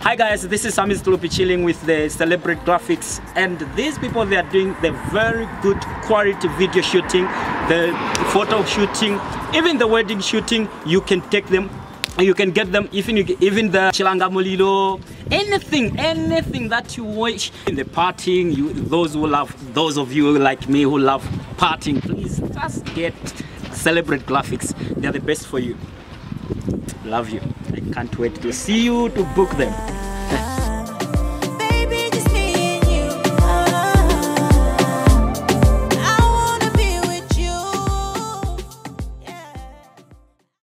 Hi guys, this is Sami Stulupi chilling with the Celebrity Graphics and these people they are doing the very good quality video shooting, the photo shooting, even the wedding shooting, you can take them you can get them even you, even the chilanga mulilo anything anything that you wish. In the partying you those who love those of you like me who love partying please just get celebrate graphics. They are the best for you. Love you. I can't wait to see you to book them